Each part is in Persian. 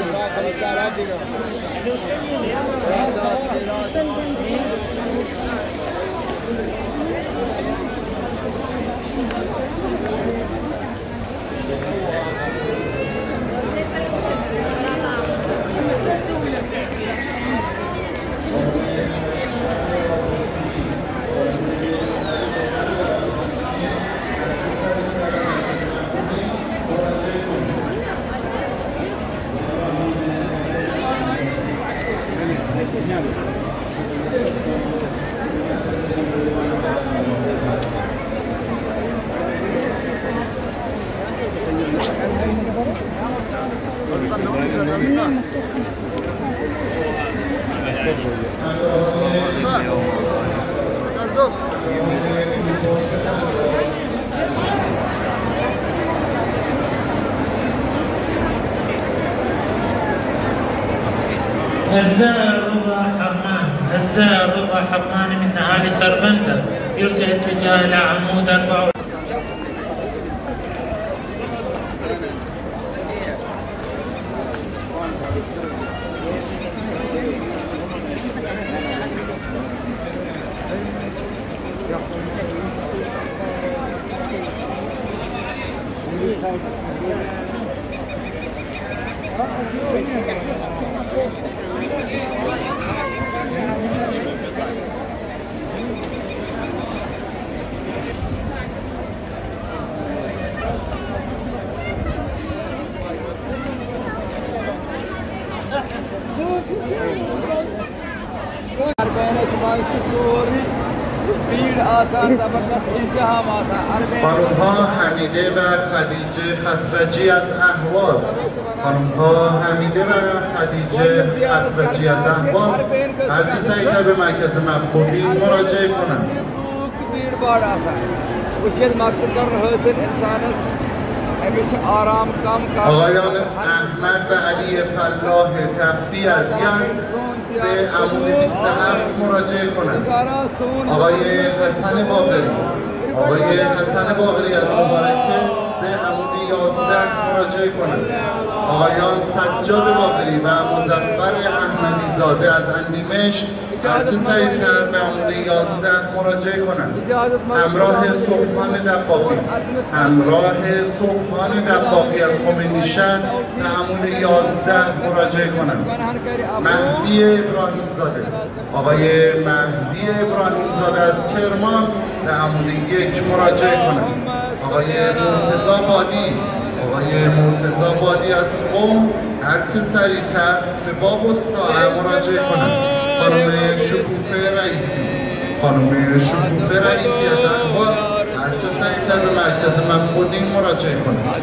5000 الزائر رضا حرمان. الزائر رضا حرمان من أهالي سربندر يرجع اتجاه إلى عمود 4 خانم ها حمیده و خدیجه خسرجی از اهواز. خانم ها حمیده و خدیجه خسرجی از اهواز. هرچه سریعتر به مرکز مفقودین مراجعه کم آقایان احمد و علی فلاح تفتی از یزد به عمود 27 مراجعه کنند. آقای حسن باقری. آقای حسن باقری از مبارکه به عمود 11 مراجعه کنند آقایان سجاد باقری و مزفر احمدی زاده از اندیمش هرچه سریعتر به عمود 11 مراجعه کنند همراه صبحان دباقی. همراه صبحان دباقی از خمینی شهر به عمود 11 مراجعه کنند مهدی ابراهیم زاده آقای مهدی ابراهیم زاده از کرمان به عمود یک مراجعه کنند آقای مرتضا بادی. آقای مرتضا بادی از قوم هرچه سریعتر به باب و ساعه مراجعه کنند خانم شکوفه رئیسی. خانم شکوفه رئیسی از اهواز هرچه سریعتر به مرکز مفقودین مراجعه کنند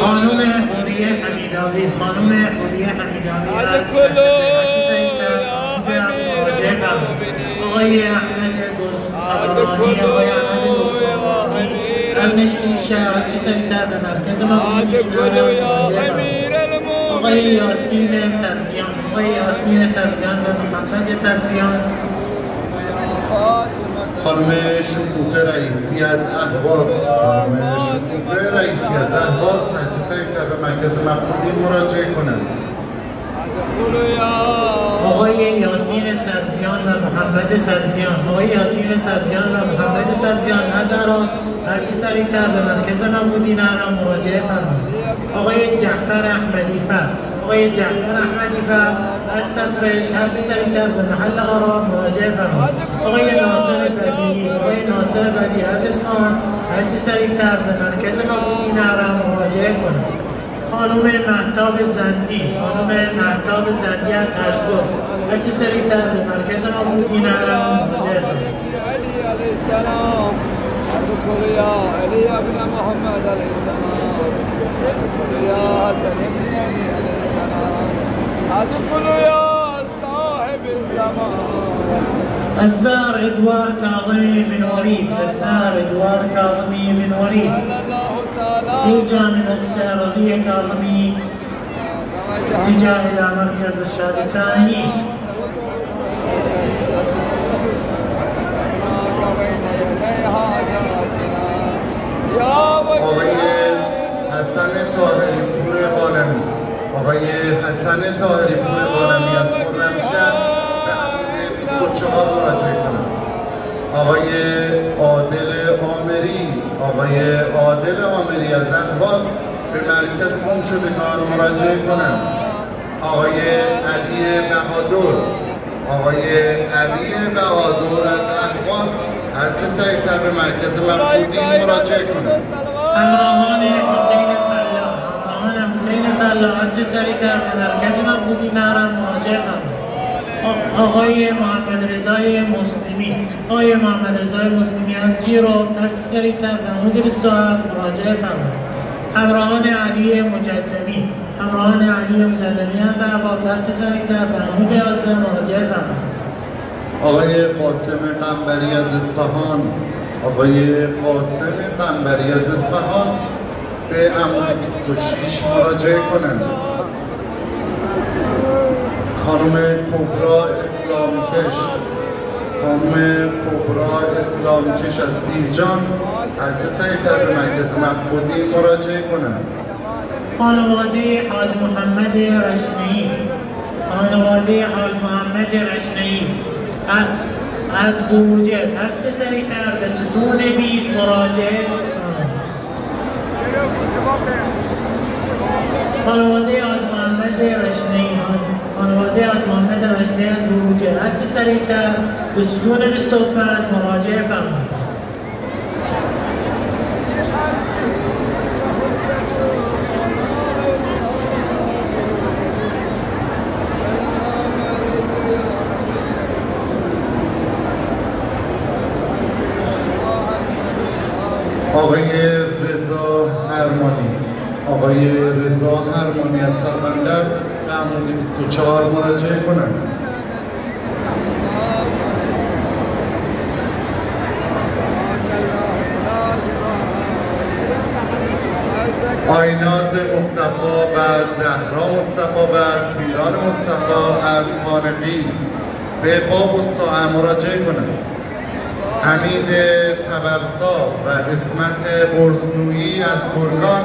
خانم حوریه حمیداوی خانم حوریه حمیداوی از کسب هرچه سریعتر عمود مراجعه فرمایید آقای احمد گلخبرانی آقای احمد گلخبرانی از مشکین شهر هرچه سریعتر به مرکز مفقودین مراجعه فرمایید آقای یاسین سبزیان آقای یاسین سبزیان و محمد سبزیان خانم شکوفه رئیسی از اهواز خانم شکوفه رئیسی از اهواز هرچه سریعتر به مرکز مفقودین مراجعه کنند. آقای یاسین سبزیان و محمد سبزیان آقای یاسین سبزیان و محمد سبزیان از هرچه سریعتر به مرکز مفقودین عراق مراجعه فرمایید. آقای جعفر احمدی فر آقای جعفر احمدی فر از تفرش هرچه سریعتر به محل قرار مراجعه فرمایید آقای ناصر بدی آقای ناصر بدی از اصفهان هرچه سریعتر به مرکز مفقودین عراق مراجعه کنند خانم مهتاب زندی خانم مهتاب زندی از هشتگاه. هرچه سریعتر به مرکز مفقودین عراق مراجعه کنند يا علي ابن محمد عليه السلام. يا حسن عليه السلام. اذكر يا صاحب الزمان. الزار إدوار كاظمي بن وليد الزار إدوار كاظمي بن وليد. يرجى من اخته رضية كاظمي. اتجاه إلى مركز الشهد الثاني مرکز گم شدگان مراجعه کنم آقای علی بهادر آقای علی بهادر از اهواز هرچه سریعتر به مرکز مفقودین مراجعه کنم. همراهان حسین فلا همراهان حسین فلا هرچه سریعتر به مرکز مفقودین هرم مراجعه کنم. آقای محمد رضای مسلمی آقای محمد رضای مسلمی از جیروفت هرچه سریعتر به عمود 27 مراجعه فرمایید همراهان علی مجددی همراهان علی مجددی از اهواز هرچه سریعتر به عمود 11 مراجعه آقای قاسم قنبری از اصفهان. آقای قاسم قنبری از اصفهان. به عمود 26 مراجعه کنند. خانم کبرا اسلامکش خانم کبرا اسلامکش از سیرجان هرچه سریعتر به مرکز مفقودین مراجعه کنند خانواده حاج محمد رشنی خانواده حاج محمد رشنی از بوجه. هرچه سریعتر به ستون بیز مراجعه کنند خانواده حاج محمد رشنی خانواده حاج محمد رشنی از بوجه هرچه سریعتر به ستون 25 مراجعه فرمایید آقای رضا هرمانی آقای رضا هرمانی از سربندر به عمود 24 مراجعه کنند. مصطفی و زهرا مصطفی و سیران مصطفی از خانقی به باب و ساعه مراجعه کنند حمید تبرسا و اسمت برزنویی از گرگان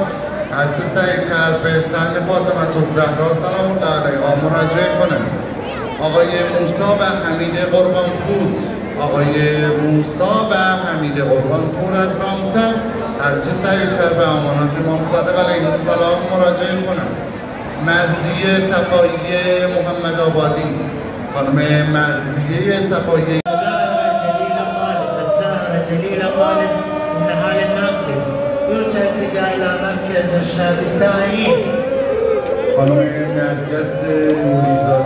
هرچه سریعتر به سن فاطمت زهرا سلام الله علیها مراجعه کنند آقای موسا و حمید قربانپور. آقای موسا و حمید قربانپور از رامسر. هرچه سریعتر به امانات امام صادق علیه السلام مراجعه کنند مرزیه صفایی محمد آبادی. خانم مرزیه صفایی. جليل طالب من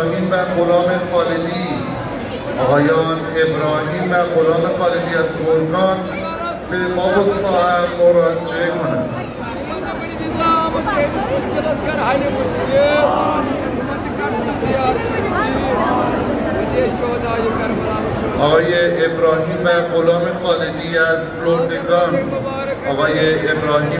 ابراهیم و غلام خالدی. آقایان ابراهیم و غلام خالدی از گرگان به باب و صاحب مراجعه کنند. آقای ابراهیم و غلام خالدی از لردگان آقای ابراهیم